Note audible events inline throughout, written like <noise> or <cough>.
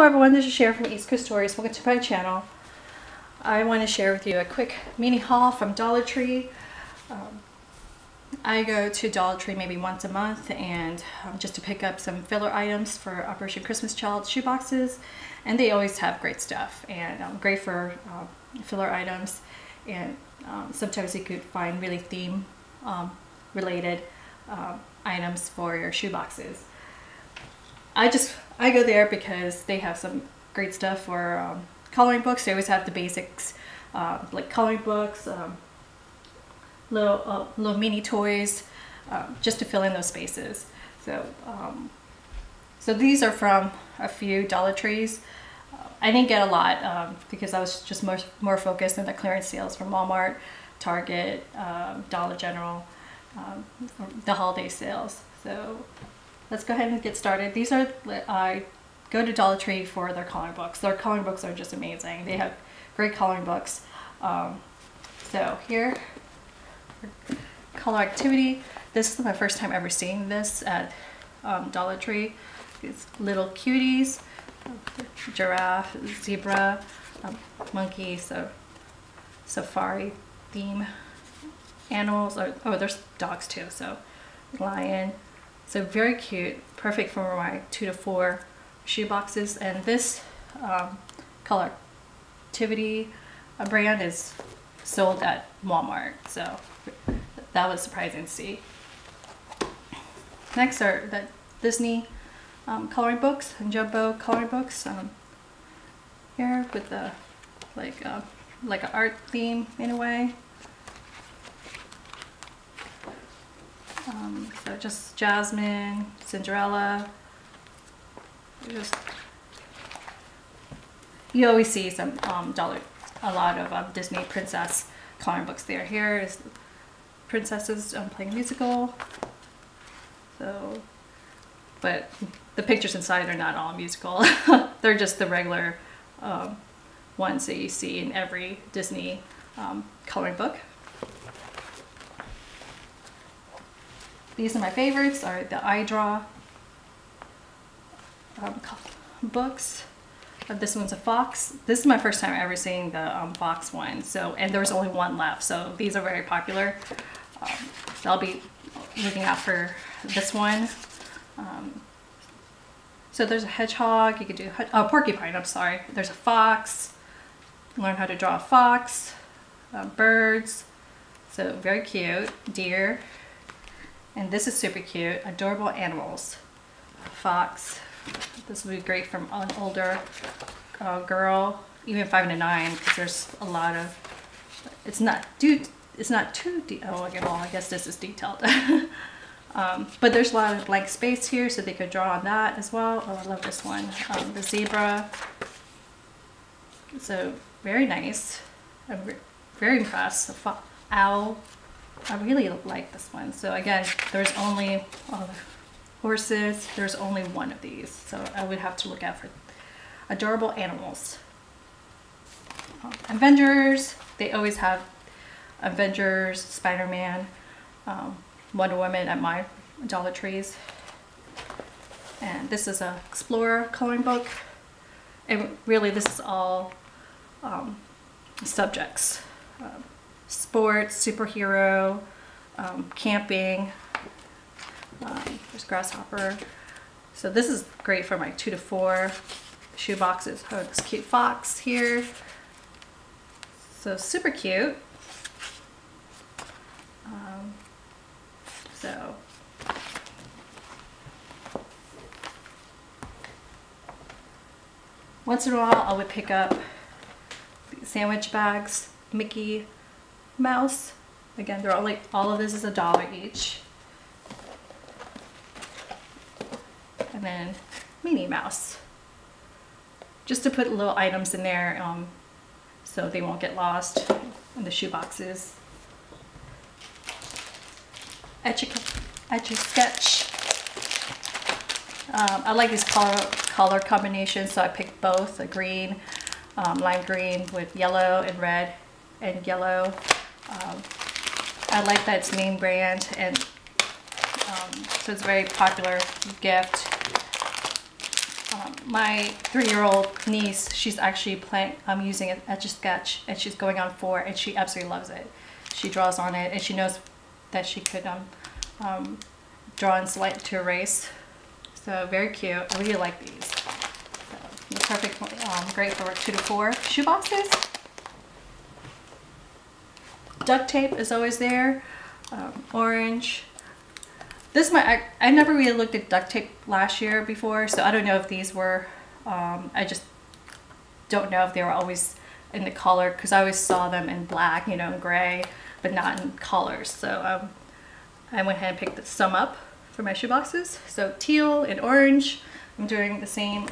Hello everyone, this is Sharon from East Coast Stories. Welcome to my channel. I want to share with you a quick mini haul from Dollar Tree. Um, I go to Dollar Tree maybe once a month and um, just to pick up some filler items for Operation Christmas Child shoeboxes and they always have great stuff and um, great for um, filler items and um, sometimes you could find really theme um, related items for your shoeboxes. I just I go there because they have some great stuff for um, coloring books. They always have the basics uh, like coloring books, um, little uh, little mini toys, uh, just to fill in those spaces. So um, so these are from a few Dollar Trees. Uh, I didn't get a lot um, because I was just more more focused on the clearance sales from Walmart, Target, um, Dollar General, um, the holiday sales. So let's go ahead and get started. These are, I go to Dollar Tree for their coloring books. Their coloring books are just amazing. They have great coloring books. Um, so here, color activity. This is my first time ever seeing this at um, Dollar Tree. These little cuties, giraffe, zebra, um, monkey, so safari theme animals. Oh, there's dogs too, so lion, so very cute, perfect for my two to four shoe boxes. And this um, activity brand is sold at Walmart. So that was surprising to see. Next are the Disney um, coloring books and jumbo coloring books. Um, here with the like uh, like an art theme in a way. Um, so just Jasmine, Cinderella. Just you always see some um, dollar, a lot of um, Disney princess coloring books there. Here is princesses um, playing musical. So, but the pictures inside are not all musical. <laughs> They're just the regular um, ones that you see in every Disney um, coloring book. These are my favorites, are the iDraw um, books. Uh, this one's a fox. This is my first time ever seeing the um, fox one. So, and there was only one left. So these are very popular. Um, I'll be looking out for this one. Um, so there's a hedgehog. You could do oh porcupine. I'm sorry. There's a fox. Learn how to draw a fox. Uh, birds. So very cute. Deer. And this is super cute, adorable animals. Fox. This would be great from an older uh, girl, even five to nine, because there's a lot of. It's not dude. It's not too. De oh, well, I guess this is detailed. <laughs> um, but there's a lot of blank space here, so they could draw on that as well. Oh, I love this one. Um, the zebra. So very nice. I'm very impressed. owl. I really like this one. So again, there's only oh, horses. There's only one of these. So I would have to look out for adorable animals. Um, Avengers. They always have Avengers, Spider-Man, um, Wonder Woman at my Dollar Trees. And this is a Explorer coloring book. And really this is all um, subjects. Um, sports, superhero, um, camping. Um, there's grasshopper. So this is great for my two to four shoe boxes. Oh, this cute fox here. So super cute. Um, so once in a while I would pick up sandwich bags, Mickey mouse. Again, they're like, all of this is a dollar each. And then Minnie Mouse. Just to put little items in there um, so they won't get lost in the shoe boxes. Etch a, etch a sketch. Um, I like these color, color combinations, so I picked both, a green, um, lime green with yellow and red and yellow. Um, I like that it's name brand and um, so it's a very popular gift. Um, my three-year-old niece, she's actually playing, I'm using an Etch a Sketch, and she's going on four, and she absolutely loves it. She draws on it, and she knows that she could um, um, draw and select to erase. So very cute. I really like these. So, the perfect, um, great for two to four shoe boxes. Duct tape is always there. Um, orange, this my I, I never really looked at duct tape last year before, so I don't know if these were. Um, I just don't know if they were always in the color because I always saw them in black, you know, and gray, but not in colors. So um, I went ahead and picked some up for my shoe boxes. So teal and orange. I'm doing the same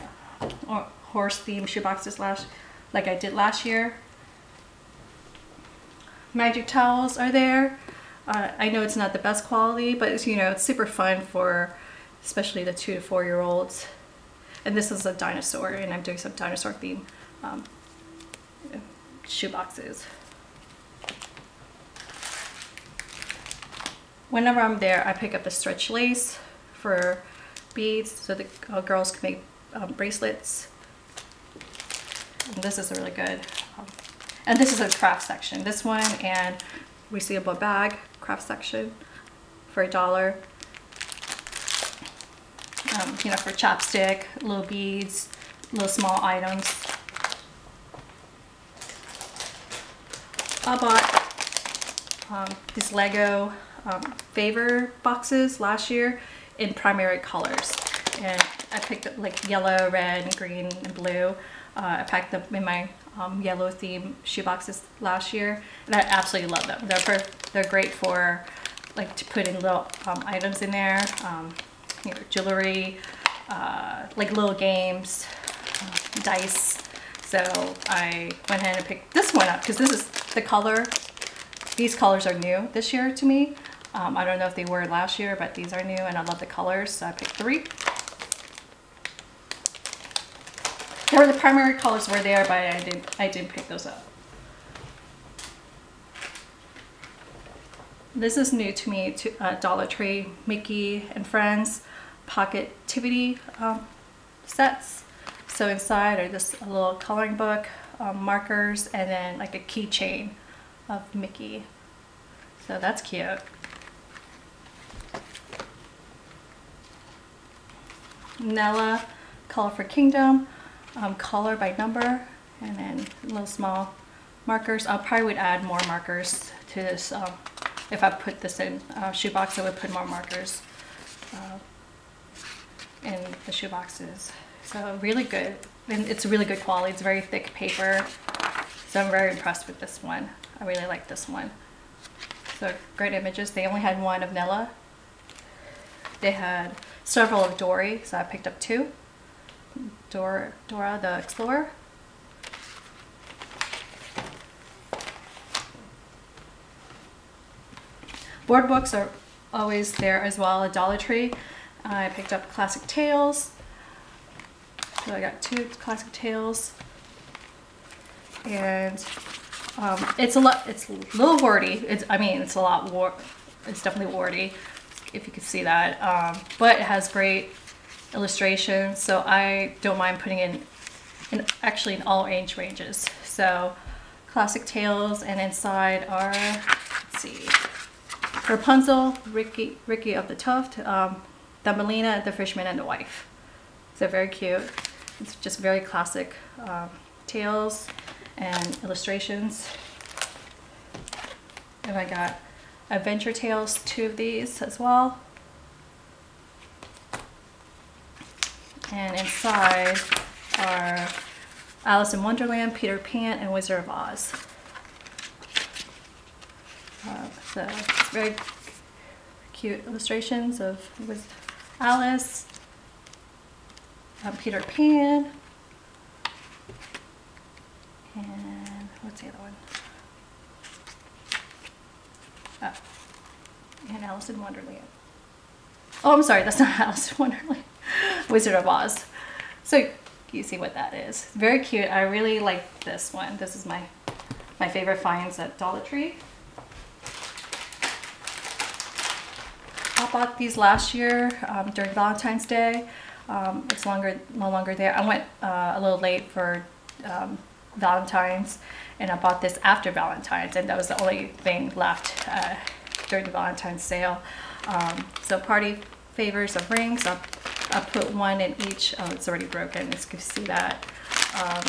horse theme shoe boxes last, like I did last year. Magic towels are there. Uh, I know it's not the best quality, but it's, you know, it's super fun for especially the two to four year olds. And this is a dinosaur, and I'm doing some dinosaur theme um, shoe boxes. Whenever I'm there, I pick up the stretch lace for beads so the uh, girls can make um, bracelets. And this is really good. And this is a craft section. This one and receivable bag craft section for a dollar. Um, you know, for chapstick, little beads, little small items. I bought um, these Lego um, favor boxes last year in primary colors. And I picked up like yellow, red, green, and blue. Uh, I packed them in my um, yellow theme shoe boxes last year, and I absolutely love them. They're they're great for like to put in little um, items in there, um, you know, jewelry, uh, like little games, uh, dice. So I went ahead and picked this one up because this is the color. These colors are new this year to me. Um, I don't know if they were last year, but these are new and I love the colors. So I picked three. Were the primary colors were there, but I didn't, I didn't pick those up. This is new to me, to uh, Dollar Tree, Mickey and Friends Pocketivity um, sets. So inside are just a little coloring book, um, markers, and then like a keychain of Mickey. So that's cute. Nella, Color for Kingdom um, color by number and then little small markers. I probably would add more markers to this. Um, if I put this in a shoebox, I would put more markers uh, in the shoeboxes. So really good. And it's really good quality. It's very thick paper. So I'm very impressed with this one. I really like this one. So great images. They only had one of Nella. They had several of Dory, so I picked up two. Dora, Dora the Explorer. Board books are always there as well at Dollar Tree. I picked up Classic Tales. So I got two Classic Tales. And um, it's a lot, it's a little wordy. It's, I mean, it's a lot war, it's definitely wordy, if you can see that. Um, but it has great illustrations. So I don't mind putting in, in actually in all age ranges. So classic tales and inside are, let's see, Rapunzel, Ricky, Ricky of the Tuft, um, Thumbelina, the Fishman and the Wife. So very cute. It's just very classic um, tales and illustrations. And I got Adventure Tales, two of these as well. And inside are Alice in Wonderland, Peter Pan, and Wizard of Oz. Uh, so very cute illustrations of with Alice, um, Peter Pan, and what's the other one? Oh, and Alice in Wonderland. Oh, I'm sorry, that's not <laughs> Alice in Wonderland. Wizard of Oz. So you see what that is. Very cute. I really like this one. This is my, my favorite finds at Dollar Tree. I bought these last year um, during Valentine's Day. Um, it's longer, no longer there. I went uh, a little late for um, Valentine's and I bought this after Valentine's and that was the only thing left uh, during the Valentine's sale. Um, so party favors of rings. I'll, I'll put one in each. Oh, it's already broken. As you can see that. Um,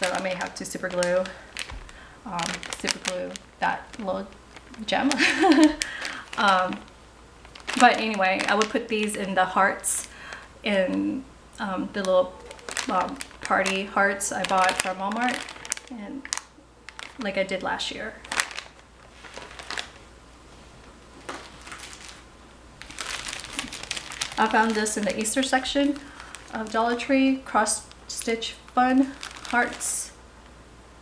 so I may have to super glue, um, super glue that little gem. <laughs> um, but anyway, I would put these in the hearts in um, the little um, party hearts I bought from Walmart and like I did last year. I found this in the Easter section of Dollar Tree, cross stitch fun hearts.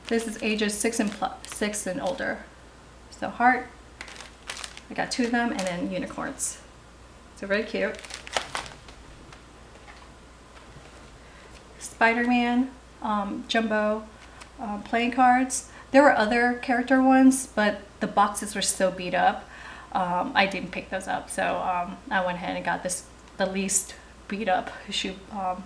This is ages six and plus, six and older. So heart, I got two of them and then unicorns. So very cute. Spider-Man, um, Jumbo um, playing cards. There were other character ones, but the boxes were so beat up. Um, I didn't pick those up, so um, I went ahead and got this the least beat up shoe um,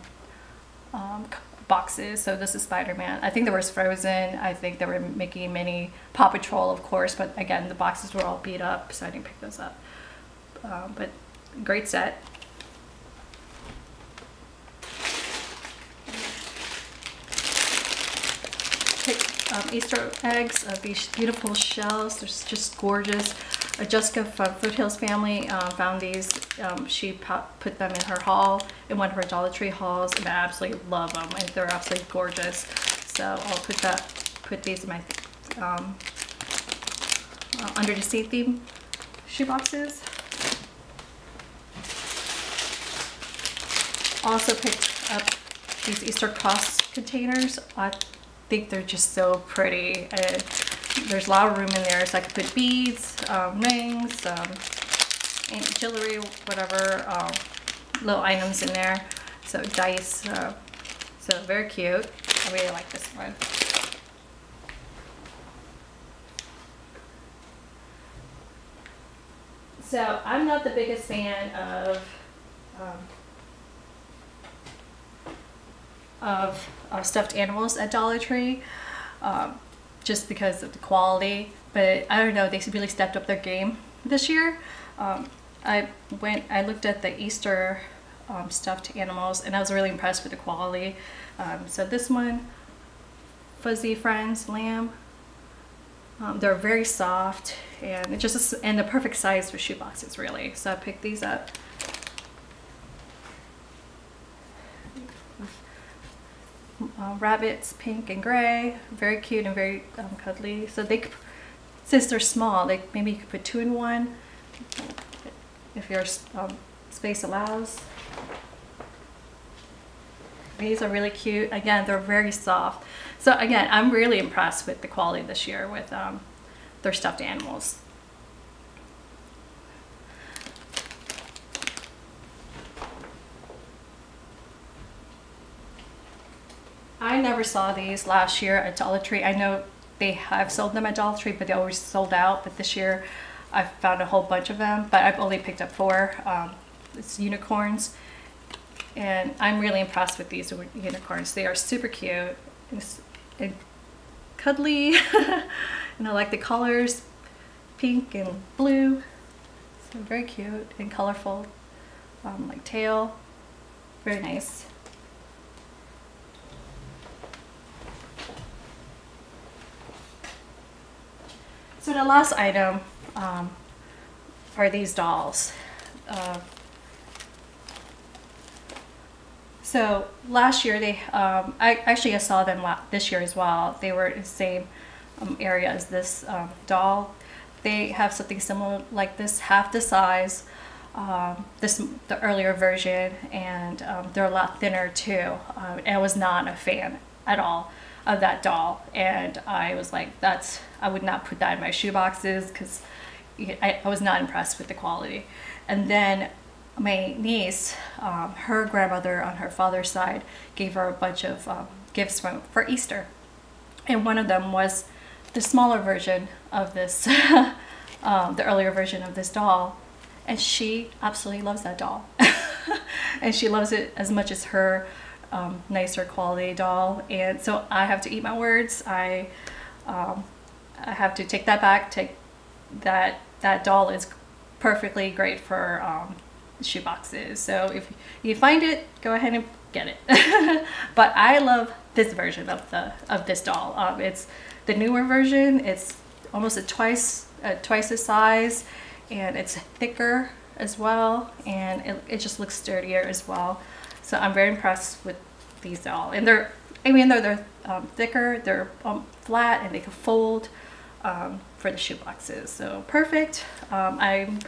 um, boxes. So this is Spider-Man. I think there was Frozen. I think there were Mickey, Minnie, Paw Patrol, of course. But again, the boxes were all beat up, so I didn't pick those up. Uh, but great set. Pick um, Easter eggs of these beautiful shells. They're just gorgeous. Uh, Jessica from Foothills Family uh, found these. Um, she put them in her haul, in one of her Dollar Tree hauls, and I absolutely love them, and they're absolutely gorgeous. So I'll put that, put these in my um, uh, under the sea theme shoe boxes. Also picked up these Easter cross containers. Think they're just so pretty. And there's a lot of room in there, so I could put beads, um, rings, um, jewelry, whatever, um, little items in there. So dice, uh, so very cute. I really like this one. So I'm not the biggest fan of um, of uh, stuffed animals at Dollar Tree. Um, just because of the quality. But I don't know, they really stepped up their game this year. Um, I went, I looked at the Easter um, stuffed animals and I was really impressed with the quality. Um, so this one, Fuzzy Friends Lamb, um, they're very soft and just and the perfect size for shoe boxes really. So I picked these up. Uh, rabbits, pink and gray, very cute and very um, cuddly. So they, since they're small, like maybe you could put two in one, if your um, space allows. These are really cute. Again, they're very soft. So again, I'm really impressed with the quality this year with um, their stuffed animals. I never saw these last year at Dollar Tree. I know they have sold them at Dollar Tree, but they always sold out. But this year I found a whole bunch of them, but I've only picked up four. Um, it's unicorns. And I'm really impressed with these unicorns. They are super cute and, and cuddly. <laughs> and I like the colors, pink and blue. So very cute and colorful, um, like tail. Very nice. So the last item um, are these dolls. Uh, so last year they, um, I actually I saw them this year as well. They were in the same um, area as this um, doll. They have something similar like this, half the size. Um, this the earlier version, and um, they're a lot thinner too. Uh, I was not a fan at all of that doll and I was like that's I would not put that in my shoe boxes because I, I, was not impressed with the quality. And then my niece um, her grandmother on her father's side gave her a bunch of um, gifts from, for Easter. And one of them was the smaller version of this <laughs> um, the earlier version of this doll and she absolutely loves that doll. <laughs> And she loves it as much as her um, nicer quality doll. And so I have to eat my words. I um, I have to take that back. Take that that doll is perfectly great for um, shoe boxes. So if you find it, go ahead and get it. <laughs> but I love this version of the of this doll. Um, it's the newer version. It's almost a twice uh, twice the size, and it's thicker as well, and it, it just looks sturdier as well. So I'm very impressed with these doll, and they're I mean though they're um, thicker, they're um, flat, and they can fold um, for the shoe boxes. So perfect. Um, I'm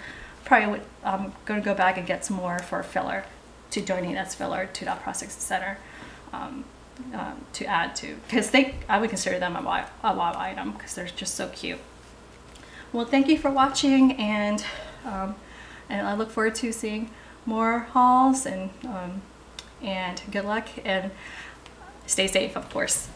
probably would, I'm going to go back and get some more for filler to donate as filler to that processing center um, um, to add to because they I would consider them a lot a lot item because they're just so cute. Well, thank you for watching and um, and I look forward to seeing more hauls and um, and good luck and stay safe, of course.